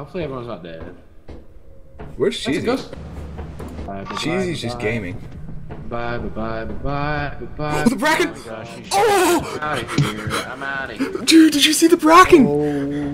hopefully everyone's not dead. Where's Cheesy? Bye, bye, Cheesy's bye, just bye. gaming. Bye bye bye bye bye bye. Oh, the bracken! Oh my gosh, Oh! I'm out of here. I'm out of here. Dude, did you see the bracken? Oh.